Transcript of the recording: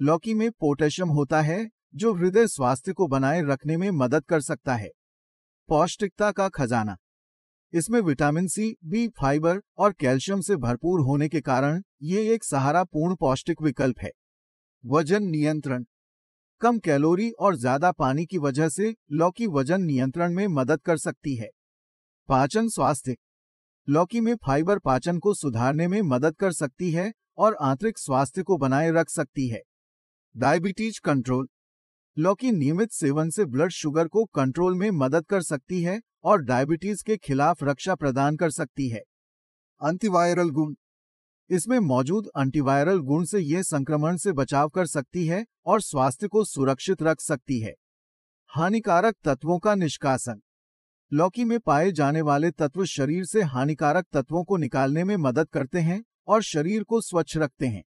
लौकी में पोटेशियम होता है, जो हृदय स्वास्थ्य को बनाए रखने में मदद कर सकता है। पौष्टिकता का खजाना। इसमें विटामिन सी बी फाइबर और कैल्शियम से भरपूर होने के कारण ये एक सहारापूर्ण पौष्टिक विकल्प है। वज़न नियंत्रण। कम कैलोरी और ज़्यादा पानी की वजह से लौकी वज़न नियंत्रण में मदद कर सकती है। पाचन स्वास्थ्य। लौकी में फाइबर पाचन को सुधारने में मदद कर सकती है और आंतरिक स्वास्थ्य को बनाए रख सकती है। Diabetes control. लौकी नियमित सेवन से ब्लड शुगर को कंट्रोल में मदद कर सकती है और डायबिटीज़ के खिलाफ रक्षा प्रदान कर सकती है। एंटीवायरल गुण। इसमें मौजूद एंटीवायरल गुण से यह संक्रमण से बचाव कर सकती है और स्वास्थ्य को सुरक्षित रख सकती है। हानिकारक तत्वों का निष्कासन। लौकी में पाए जाने वाले तत्व शरीर से हानिकारक तत्वों को निकालने में मदद करते हैं और शरीर को स्वच्छ रखते हैं।